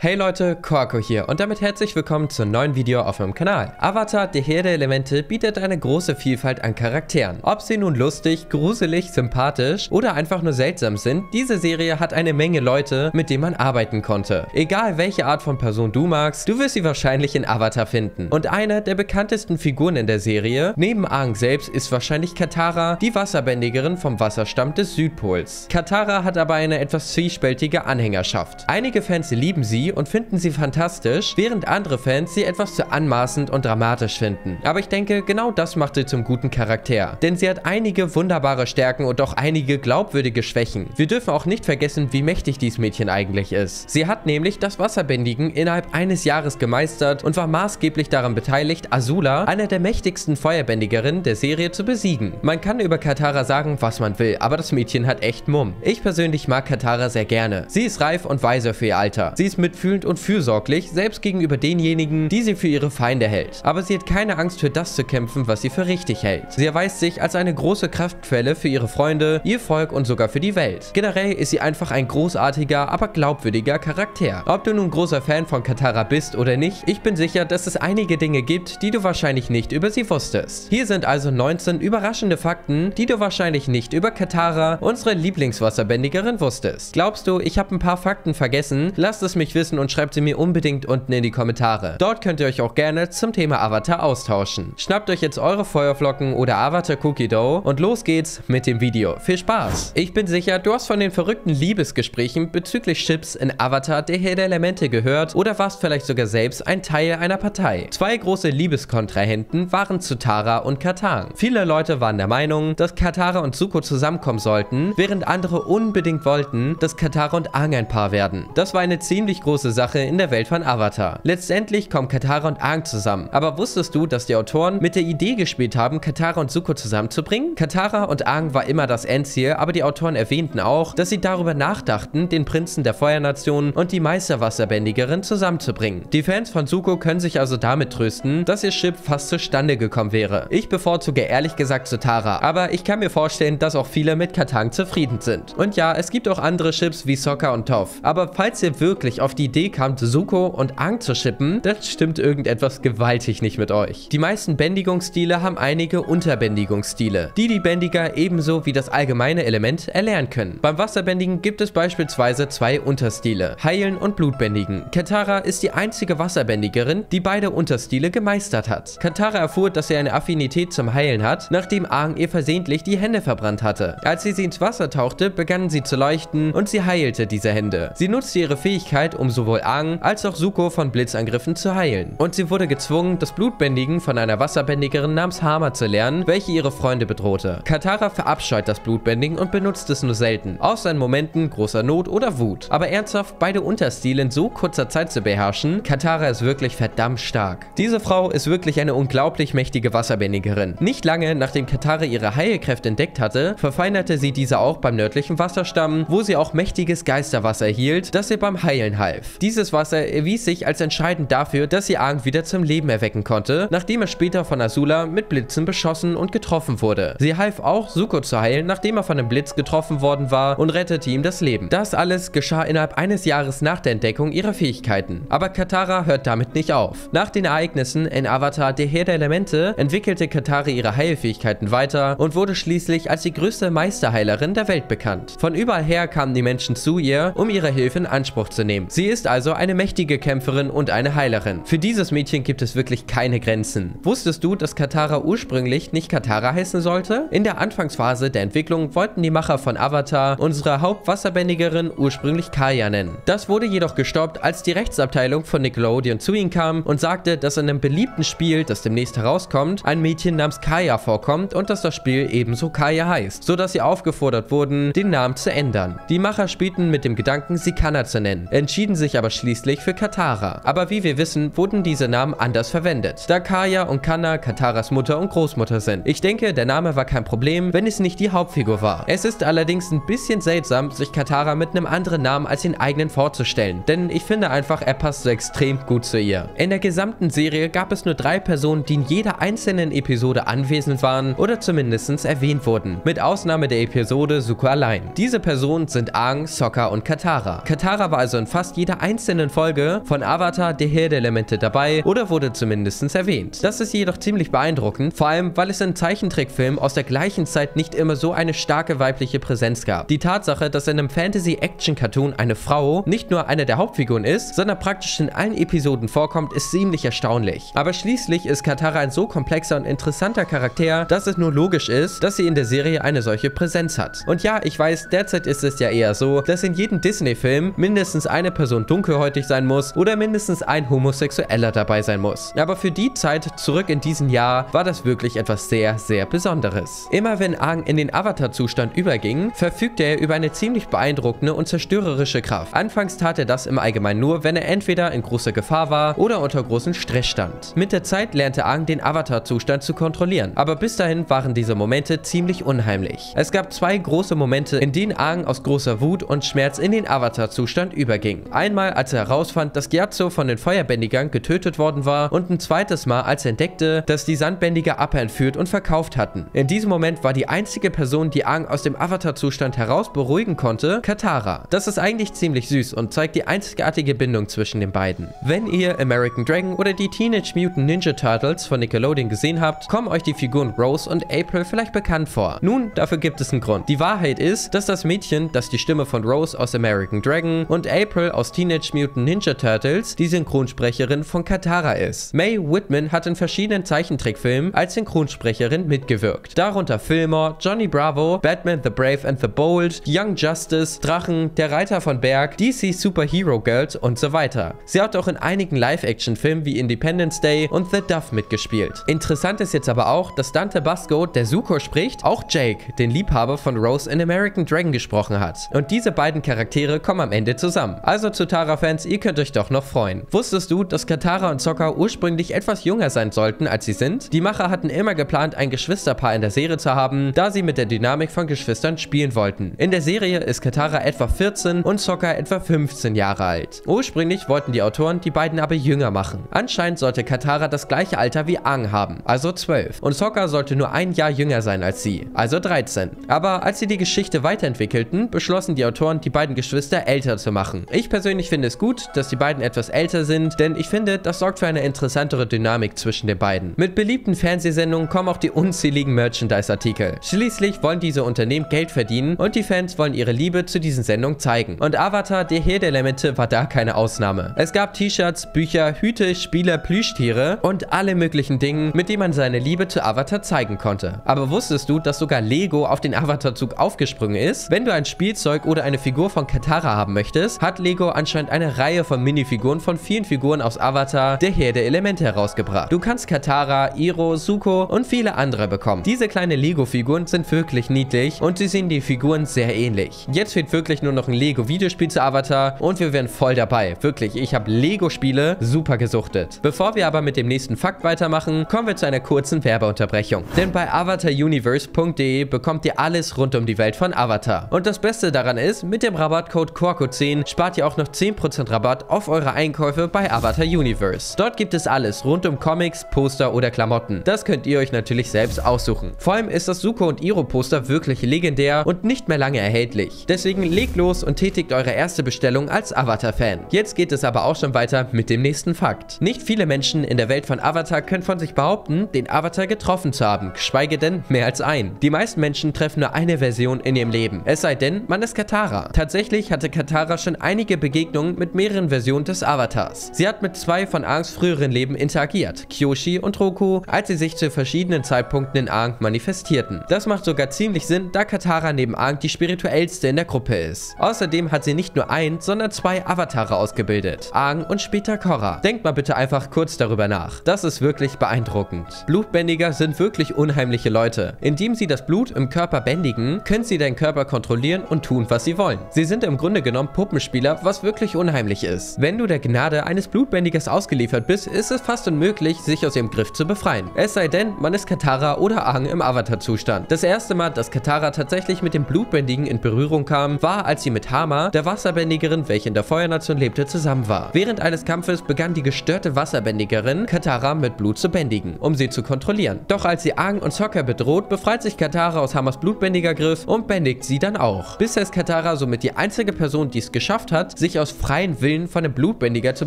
Hey Leute, Korko hier und damit herzlich willkommen zum neuen Video auf meinem Kanal. Avatar, die Herde Elemente, bietet eine große Vielfalt an Charakteren. Ob sie nun lustig, gruselig, sympathisch oder einfach nur seltsam sind, diese Serie hat eine Menge Leute, mit denen man arbeiten konnte. Egal welche Art von Person du magst, du wirst sie wahrscheinlich in Avatar finden. Und eine der bekanntesten Figuren in der Serie, neben Aang selbst, ist wahrscheinlich Katara, die Wasserbändigerin vom Wasserstamm des Südpols. Katara hat aber eine etwas zwiespältige Anhängerschaft. Einige Fans lieben sie und finden sie fantastisch, während andere Fans sie etwas zu anmaßend und dramatisch finden. Aber ich denke, genau das macht sie zum guten Charakter. Denn sie hat einige wunderbare Stärken und auch einige glaubwürdige Schwächen. Wir dürfen auch nicht vergessen, wie mächtig dieses Mädchen eigentlich ist. Sie hat nämlich das Wasserbändigen innerhalb eines Jahres gemeistert und war maßgeblich daran beteiligt, Azula, einer der mächtigsten Feuerbändigerinnen der Serie, zu besiegen. Man kann über Katara sagen, was man will, aber das Mädchen hat echt Mumm. Ich persönlich mag Katara sehr gerne. Sie ist reif und weiser für ihr Alter. Sie ist mit mitfühlend und fürsorglich, selbst gegenüber denjenigen, die sie für ihre Feinde hält. Aber sie hat keine Angst für das zu kämpfen, was sie für richtig hält. Sie erweist sich als eine große Kraftquelle für ihre Freunde, ihr Volk und sogar für die Welt. Generell ist sie einfach ein großartiger, aber glaubwürdiger Charakter. Ob du nun großer Fan von Katara bist oder nicht, ich bin sicher, dass es einige Dinge gibt, die du wahrscheinlich nicht über sie wusstest. Hier sind also 19 überraschende Fakten, die du wahrscheinlich nicht über Katara, unsere Lieblingswasserbändigerin, wusstest. Glaubst du, ich habe ein paar Fakten vergessen? Lasst es mich wissen wissen und schreibt sie mir unbedingt unten in die Kommentare. Dort könnt ihr euch auch gerne zum Thema Avatar austauschen. Schnappt euch jetzt eure Feuerflocken oder Avatar Cookie Dough und los geht's mit dem Video. Viel Spaß! Ich bin sicher, du hast von den verrückten Liebesgesprächen bezüglich Chips in Avatar der Herr der Elemente gehört oder warst vielleicht sogar selbst ein Teil einer Partei. Zwei große Liebeskontrahenten waren Zutara und Katang. Viele Leute waren der Meinung, dass Katara und Zuko zusammenkommen sollten, während andere unbedingt wollten, dass Katara und Aang ein Paar werden. Das war eine ziemlich große große Sache in der Welt von Avatar. Letztendlich kommen Katara und Aang zusammen. Aber wusstest du, dass die Autoren mit der Idee gespielt haben, Katara und Zuko zusammenzubringen? Katara und Aang war immer das Endziel, aber die Autoren erwähnten auch, dass sie darüber nachdachten, den Prinzen der Feuernation und die Meisterwasserbändigerin zusammenzubringen. Die Fans von Zuko können sich also damit trösten, dass ihr Chip fast zustande gekommen wäre. Ich bevorzuge ehrlich gesagt Sotara, aber ich kann mir vorstellen, dass auch viele mit Katang zufrieden sind. Und ja, es gibt auch andere Chips wie Sokka und Toph. Aber falls ihr wirklich auf die Idee kam, Zuko und Aang zu shippen, dann stimmt irgendetwas gewaltig nicht mit euch. Die meisten Bändigungsstile haben einige Unterbändigungsstile, die die Bändiger ebenso wie das allgemeine Element erlernen können. Beim Wasserbändigen gibt es beispielsweise zwei Unterstile, Heilen und Blutbändigen. Katara ist die einzige Wasserbändigerin, die beide Unterstile gemeistert hat. Katara erfuhr, dass sie eine Affinität zum Heilen hat, nachdem Aang ihr versehentlich die Hände verbrannt hatte. Als sie sie ins Wasser tauchte, begannen sie zu leuchten und sie heilte diese Hände. Sie nutzte ihre Fähigkeit, um sowohl Aang als auch Zuko von Blitzangriffen zu heilen. Und sie wurde gezwungen, das Blutbändigen von einer Wasserbändigerin namens Hama zu lernen, welche ihre Freunde bedrohte. Katara verabscheut das Blutbändigen und benutzt es nur selten, außer in Momenten großer Not oder Wut. Aber ernsthaft beide Unterstile in so kurzer Zeit zu beherrschen, Katara ist wirklich verdammt stark. Diese Frau ist wirklich eine unglaublich mächtige Wasserbändigerin. Nicht lange nachdem Katara ihre Heilkräfte entdeckt hatte, verfeinerte sie diese auch beim nördlichen Wasserstamm, wo sie auch mächtiges Geisterwasser erhielt, das ihr beim Heilen half. Dieses Wasser erwies sich als entscheidend dafür, dass sie Aang wieder zum Leben erwecken konnte, nachdem er später von Azula mit Blitzen beschossen und getroffen wurde. Sie half auch, Zuko zu heilen, nachdem er von einem Blitz getroffen worden war und rettete ihm das Leben. Das alles geschah innerhalb eines Jahres nach der Entdeckung ihrer Fähigkeiten. Aber Katara hört damit nicht auf. Nach den Ereignissen in Avatar der Herr der Elemente entwickelte Katara ihre Heilfähigkeiten weiter und wurde schließlich als die größte Meisterheilerin der Welt bekannt. Von überall her kamen die Menschen zu ihr, um ihre Hilfe in Anspruch zu nehmen. Sie ist ist also eine mächtige Kämpferin und eine Heilerin. Für dieses Mädchen gibt es wirklich keine Grenzen. Wusstest du, dass Katara ursprünglich nicht Katara heißen sollte? In der Anfangsphase der Entwicklung wollten die Macher von Avatar unsere Hauptwasserbändigerin ursprünglich Kaya nennen. Das wurde jedoch gestoppt, als die Rechtsabteilung von Nickelodeon zu ihnen kam und sagte, dass in einem beliebten Spiel, das demnächst herauskommt, ein Mädchen namens Kaya vorkommt und dass das Spiel ebenso Kaya heißt, sodass sie aufgefordert wurden, den Namen zu ändern. Die Macher spielten mit dem Gedanken, sie Kanna zu nennen, entschieden sich aber schließlich für Katara. Aber wie wir wissen, wurden diese Namen anders verwendet, da Kaya und Kanna Kataras Mutter und Großmutter sind. Ich denke, der Name war kein Problem, wenn es nicht die Hauptfigur war. Es ist allerdings ein bisschen seltsam, sich Katara mit einem anderen Namen als den eigenen vorzustellen, denn ich finde einfach, er passt so extrem gut zu ihr. In der gesamten Serie gab es nur drei Personen, die in jeder einzelnen Episode anwesend waren oder zumindest erwähnt wurden, mit Ausnahme der Episode Zuko allein. Diese Personen sind Aang, Sokka und Katara. Katara war also in fast jeder jeder einzelnen Folge von Avatar der Herr der Elemente dabei oder wurde zumindest erwähnt. Das ist jedoch ziemlich beeindruckend, vor allem weil es in Zeichentrickfilmen aus der gleichen Zeit nicht immer so eine starke weibliche Präsenz gab. Die Tatsache, dass in einem Fantasy-Action-Cartoon eine Frau nicht nur eine der Hauptfiguren ist, sondern praktisch in allen Episoden vorkommt, ist ziemlich erstaunlich. Aber schließlich ist Katara ein so komplexer und interessanter Charakter, dass es nur logisch ist, dass sie in der Serie eine solche Präsenz hat. Und ja, ich weiß, derzeit ist es ja eher so, dass in jedem Disney-Film mindestens eine Person dunkelhäutig sein muss oder mindestens ein Homosexueller dabei sein muss. Aber für die Zeit zurück in diesem Jahr war das wirklich etwas sehr, sehr Besonderes. Immer wenn Aang in den Avatar-Zustand überging, verfügte er über eine ziemlich beeindruckende und zerstörerische Kraft. Anfangs tat er das im Allgemeinen nur, wenn er entweder in großer Gefahr war oder unter großem Stress stand. Mit der Zeit lernte Aang den Avatar-Zustand zu kontrollieren, aber bis dahin waren diese Momente ziemlich unheimlich. Es gab zwei große Momente, in denen Aang aus großer Wut und Schmerz in den Avatar-Zustand überging. Einmal, als er herausfand, dass Gyatso von den Feuerbändigern getötet worden war und ein zweites Mal, als er entdeckte, dass die Sandbändiger Appa entführt und verkauft hatten. In diesem Moment war die einzige Person, die Aang aus dem Avatar-Zustand heraus beruhigen konnte, Katara. Das ist eigentlich ziemlich süß und zeigt die einzigartige Bindung zwischen den beiden. Wenn ihr American Dragon oder die Teenage Mutant Ninja Turtles von Nickelodeon gesehen habt, kommen euch die Figuren Rose und April vielleicht bekannt vor. Nun, dafür gibt es einen Grund. Die Wahrheit ist, dass das Mädchen, das die Stimme von Rose aus American Dragon und April aus Teenage Mutant Ninja Turtles die Synchronsprecherin von Katara ist. Mae Whitman hat in verschiedenen Zeichentrickfilmen als Synchronsprecherin mitgewirkt. Darunter Fillmore, Johnny Bravo, Batman the Brave and the Bold, Young Justice, Drachen, Der Reiter von Berg, DC Superhero Girls und so weiter. Sie hat auch in einigen Live-Action-Filmen wie Independence Day und The Duff mitgespielt. Interessant ist jetzt aber auch, dass Dante Basco, der Zuko spricht, auch Jake, den Liebhaber von Rose in American Dragon gesprochen hat. Und diese beiden Charaktere kommen am Ende zusammen. Also zu Tara-Fans, ihr könnt euch doch noch freuen. Wusstest du, dass Katara und Sokka ursprünglich etwas jünger sein sollten, als sie sind? Die Macher hatten immer geplant, ein Geschwisterpaar in der Serie zu haben, da sie mit der Dynamik von Geschwistern spielen wollten. In der Serie ist Katara etwa 14 und Sokka etwa 15 Jahre alt. Ursprünglich wollten die Autoren die beiden aber jünger machen. Anscheinend sollte Katara das gleiche Alter wie Aang haben, also 12. Und Sokka sollte nur ein Jahr jünger sein als sie, also 13. Aber als sie die Geschichte weiterentwickelten, beschlossen die Autoren, die beiden Geschwister älter zu machen. Ich persönlich finde es gut, dass die beiden etwas älter sind, denn ich finde, das sorgt für eine interessantere Dynamik zwischen den beiden. Mit beliebten Fernsehsendungen kommen auch die unzähligen Merchandise-Artikel. Schließlich wollen diese Unternehmen Geld verdienen und die Fans wollen ihre Liebe zu diesen Sendungen zeigen. Und Avatar, der Herr der Elemente, war da keine Ausnahme. Es gab T-Shirts, Bücher, Hüte, Spiele, Plüschtiere und alle möglichen Dinge, mit denen man seine Liebe zu Avatar zeigen konnte. Aber wusstest du, dass sogar Lego auf den Avatar-Zug aufgesprungen ist? Wenn du ein Spielzeug oder eine Figur von Katara haben möchtest, hat Lego anscheinend eine Reihe von Minifiguren von vielen Figuren aus Avatar, der Herr der Elemente herausgebracht. Du kannst Katara, Iro, Zuko und viele andere bekommen. Diese kleinen Lego-Figuren sind wirklich niedlich und sie sehen die Figuren sehr ähnlich. Jetzt fehlt wirklich nur noch ein Lego-Videospiel zu Avatar und wir wären voll dabei. Wirklich, ich habe Lego-Spiele super gesuchtet. Bevor wir aber mit dem nächsten Fakt weitermachen, kommen wir zu einer kurzen Werbeunterbrechung. Denn bei avataruniverse.de bekommt ihr alles rund um die Welt von Avatar. Und das Beste daran ist, mit dem Rabattcode QUARCO10 spart ihr auch noch 10% Rabatt auf eure Einkäufe bei Avatar Universe. Dort gibt es alles rund um Comics, Poster oder Klamotten. Das könnt ihr euch natürlich selbst aussuchen. Vor allem ist das Suko und Iro Poster wirklich legendär und nicht mehr lange erhältlich. Deswegen legt los und tätigt eure erste Bestellung als Avatar-Fan. Jetzt geht es aber auch schon weiter mit dem nächsten Fakt. Nicht viele Menschen in der Welt von Avatar können von sich behaupten, den Avatar getroffen zu haben, geschweige denn mehr als ein. Die meisten Menschen treffen nur eine Version in ihrem Leben. Es sei denn, man ist Katara. Tatsächlich hatte Katara schon einige Begegnungen mit mehreren Versionen des Avatars. Sie hat mit zwei von Aangs früheren Leben interagiert, Kyoshi und Roku, als sie sich zu verschiedenen Zeitpunkten in Aang manifestierten. Das macht sogar ziemlich Sinn, da Katara neben Aang die spirituellste in der Gruppe ist. Außerdem hat sie nicht nur ein, sondern zwei Avatare ausgebildet, Aang und später Korra. Denkt mal bitte einfach kurz darüber nach. Das ist wirklich beeindruckend. Blutbändiger sind wirklich unheimliche Leute. Indem sie das Blut im Körper bändigen, können sie deinen Körper kontrollieren und tun, was sie wollen. Sie sind im Grunde genommen Puppenspieler, was wirklich unheimlich ist. Wenn du der Gnade eines Blutbändigers ausgeliefert bist, ist es fast unmöglich, sich aus ihrem Griff zu befreien. Es sei denn, man ist Katara oder Aang im Avatar-Zustand. Das erste Mal, dass Katara tatsächlich mit dem Blutbändigen in Berührung kam, war, als sie mit Hama, der Wasserbändigerin, welche in der Feuernation lebte, zusammen war. Während eines Kampfes begann die gestörte Wasserbändigerin, Katara mit Blut zu bändigen, um sie zu kontrollieren. Doch als sie Aang und Sokka bedroht, befreit sich Katara aus Hamas Blutbändigergriff und bändigt sie dann auch. Bisher ist Katara somit die einzige Person, die es geschafft hat, sich aus freien Willen von dem Blutbändiger zu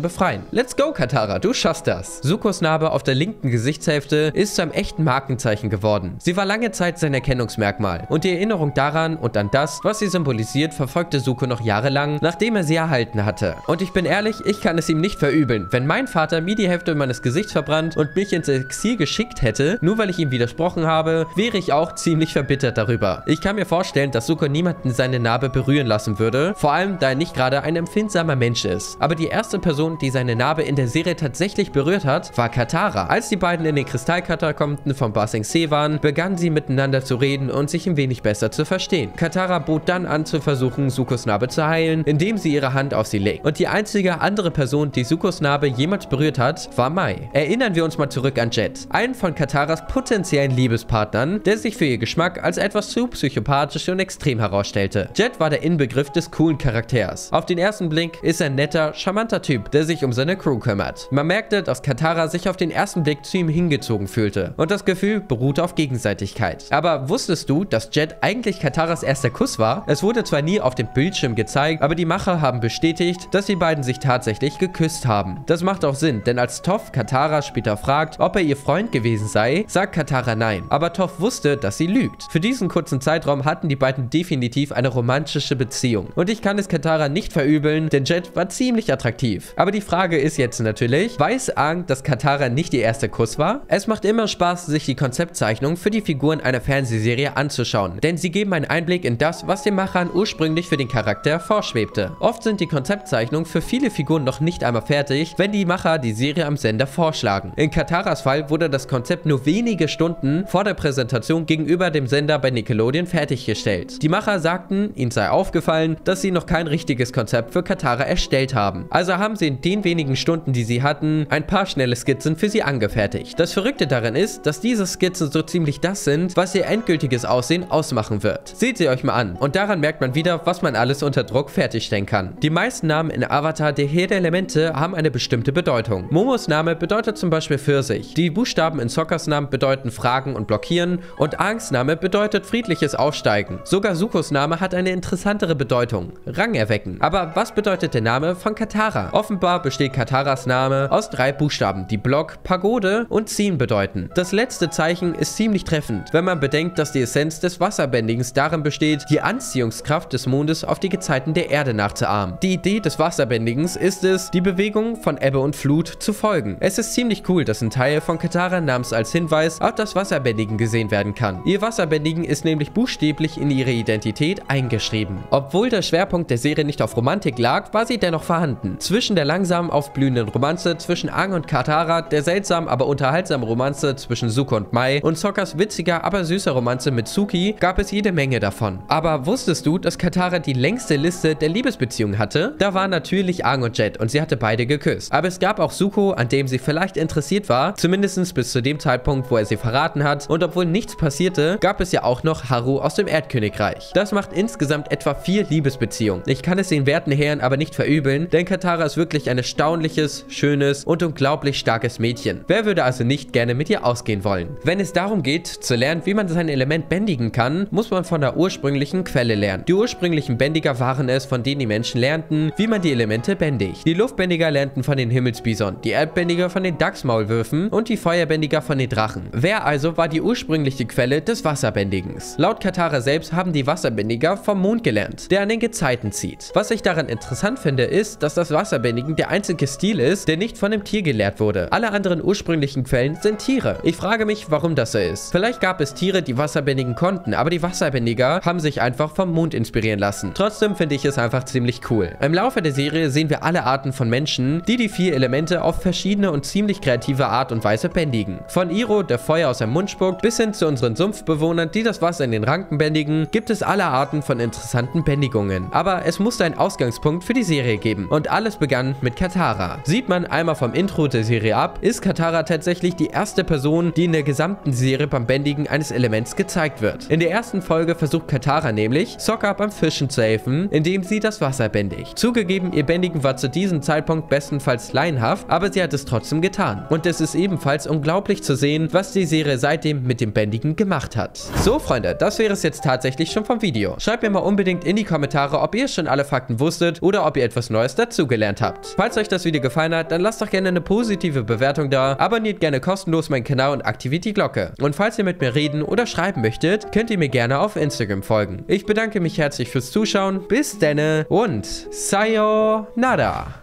befreien. Let's go, Katara, du schaffst das. Sukos Narbe auf der linken Gesichtshälfte ist zu einem echten Markenzeichen geworden. Sie war lange Zeit sein Erkennungsmerkmal und die Erinnerung daran und an das, was sie symbolisiert, verfolgte Suko noch jahrelang, nachdem er sie erhalten hatte. Und ich bin ehrlich, ich kann es ihm nicht verübeln, wenn mein Vater mir die Hälfte meines Gesichts verbrannt und mich ins Exil geschickt hätte, nur weil ich ihm widersprochen habe, wäre ich auch ziemlich verbittert darüber. Ich kann mir vorstellen, dass Suko niemanden seine Narbe berühren lassen würde, vor allem da er nicht gerade ein empfindsamer Mensch ist. Aber die erste Person, die seine Narbe in der Serie tatsächlich berührt hat, war Katara. Als die beiden in den Kristallkatakomben von Ba Sing Se waren, begannen sie miteinander zu reden und sich ein wenig besser zu verstehen. Katara bot dann an zu versuchen, Sukos Narbe zu heilen, indem sie ihre Hand auf sie legt. Und die einzige andere Person, die Sukos Narbe jemals berührt hat, war Mai. Erinnern wir uns mal zurück an Jet, einen von Kataras potenziellen Liebespartnern, der sich für ihr Geschmack als etwas zu psychopathisch und extrem herausstellte. Jet war der Inbegriff des coolen Charakters. Auf den ersten Blick ist ein netter, charmanter Typ, der sich um seine Crew kümmert. Man merkte, dass Katara sich auf den ersten Blick zu ihm hingezogen fühlte und das Gefühl beruhte auf Gegenseitigkeit. Aber wusstest du, dass Jet eigentlich Kataras erster Kuss war? Es wurde zwar nie auf dem Bildschirm gezeigt, aber die Macher haben bestätigt, dass die beiden sich tatsächlich geküsst haben. Das macht auch Sinn, denn als Toph Katara später fragt, ob er ihr Freund gewesen sei, sagt Katara nein. Aber Toph wusste, dass sie lügt. Für diesen kurzen Zeitraum hatten die beiden definitiv eine romantische Beziehung. Und ich kann es Katara nicht verübeln, denn Jet war ziemlich attraktiv. Aber die Frage ist jetzt natürlich, weiß Aang, dass Katara nicht ihr erster Kuss war? Es macht immer Spaß, sich die Konzeptzeichnung für die Figuren einer Fernsehserie anzuschauen, denn sie geben einen Einblick in das, was den Machern ursprünglich für den Charakter vorschwebte. Oft sind die Konzeptzeichnungen für viele Figuren noch nicht einmal fertig, wenn die Macher die Serie am Sender vorschlagen. In Kataras Fall wurde das Konzept nur wenige Stunden vor der Präsentation gegenüber dem Sender bei Nickelodeon fertiggestellt. Die Macher sagten, ihnen sei aufgefallen, dass sie noch kein richtiges Konzept für Katara erstellt haben. Also haben sie in den wenigen Stunden, die sie hatten, ein paar schnelle Skizzen für sie angefertigt. Das Verrückte daran ist, dass diese Skizzen so ziemlich das sind, was ihr endgültiges Aussehen ausmachen wird. Seht sie euch mal an und daran merkt man wieder, was man alles unter Druck fertigstellen kann. Die meisten Namen in Avatar der Herr der Elemente haben eine bestimmte Bedeutung. Momos Name bedeutet zum Beispiel Pfirsich. Die Buchstaben in Sockers Namen bedeuten Fragen und Blockieren und Angs Name bedeutet friedliches Aufsteigen. Sogar Sukos Name hat eine interessantere Bedeutung. Rang erwecken. Aber was bedeutet der Name von Katara? Offenbar besteht Kataras Name aus drei Buchstaben, die Block, Pagode und Ziehen bedeuten. Das letzte Zeichen ist ziemlich treffend, wenn man bedenkt, dass die Essenz des Wasserbändigens darin besteht, die Anziehungskraft des Mondes auf die Gezeiten der Erde nachzuahmen. Die Idee des Wasserbändigens ist es, die Bewegung von Ebbe und Flut zu folgen. Es ist ziemlich cool, dass ein Teil von Katara namens als Hinweis auf das Wasserbändigen gesehen werden kann. Ihr Wasserbändigen ist nämlich buchstäblich in ihre Identität eingeschrieben. Obwohl der Schwerpunkt der Serie nicht auf Romantik lag, war sie dennoch vorhanden. Zwischen der langsam aufblühenden Romanze zwischen Aang und Katara, der seltsam aber unterhaltsamen Romanze zwischen Zuko und Mai und Sokkas witziger, aber süßer Romanze mit Suki gab es jede Menge davon. Aber wusstest du, dass Katara die längste Liste der Liebesbeziehungen hatte? Da waren natürlich Aang und Jet und sie hatte beide geküsst. Aber es gab auch Suko, an dem sie vielleicht interessiert war, zumindest bis zu dem Zeitpunkt, wo er sie verraten hat. Und obwohl nichts passierte, gab es ja auch noch Haru aus dem Erdkönigreich. Das macht insgesamt etwa vier Liebesbeziehungen. Ich kann es den werten Herren aber nicht verübeln, denn Katara ist wirklich ein erstaunliches, schönes und unglaublich starkes Mädchen. Wer würde also nicht gerne mit ihr ausgehen wollen? Wenn es darum geht, zu lernen, wie man sein Element bändigen kann, muss man von der ursprünglichen Quelle lernen. Die ursprünglichen Bändiger waren es, von denen die Menschen lernten, wie man die Elemente bändigt. Die Luftbändiger lernten von den Himmelsbison, die Erdbändiger von den Dachsmaulwürfen und die Feuerbändiger von den Drachen. Wer also war die ursprüngliche Quelle des Wasserbändigens? Laut Katara selbst haben die Wasserbändiger vom Mond gelernt, der an den Gezeiten zieht. Was ich daran interessant finde, ist, dass das Wasserbändigen der einzige Stil ist, der nicht von einem Tier gelehrt wurde. Alle anderen ursprünglichen Quellen sind Tiere. Ich frage mich, warum das so ist. Vielleicht gab es Tiere, die Wasserbändigen konnten, aber die Wasserbändiger haben sich einfach vom Mond inspirieren lassen. Trotzdem finde ich es einfach ziemlich cool. Im Laufe der Serie sehen wir alle Arten von Menschen, die die vier Elemente auf verschiedene und ziemlich kreative Art und Weise bändigen. Von Iro, der Feuer aus dem Mund spuckt, bis hin zu unseren Sumpfbewohnern, die das Wasser in den Ranken bändigen, gibt es alle Arten von interessanten Bändigungen. Aber es musste einen Ausgangspunkt für die Serie geben. Und alles begann mit Katara. Sieht man einmal vom Intro der Serie ab, ist Katara tatsächlich die erste Person, die in der gesamten Serie beim Bändigen eines Elements gezeigt wird. In der ersten Folge versucht Katara nämlich, Sokka beim Fischen zu helfen, indem sie das Wasser bändigt. Zugegeben, ihr Bändigen war zu diesem Zeitpunkt bestenfalls laienhaft, aber sie hat es trotzdem getan. Und es ist ebenfalls unglaublich zu sehen, was die Serie seitdem mit dem Bändigen gemacht hat. So Freunde, das wäre es jetzt tatsächlich schon vom Video. Schreibt mir mal unbedingt in die Kommentare, ob ihr schon alle Fakten wusstet oder ob ihr etwas Neues dazugelernt habt. Falls euch das Video gefallen hat, dann lasst doch gerne eine positive Bewertung da, abonniert gerne kostenlos meinen Kanal und aktiviert die Glocke. Und falls ihr mit mir reden oder schreiben möchtet, könnt ihr mir gerne auf Instagram folgen. Ich bedanke mich herzlich fürs Zuschauen, bis denne und Sayonara.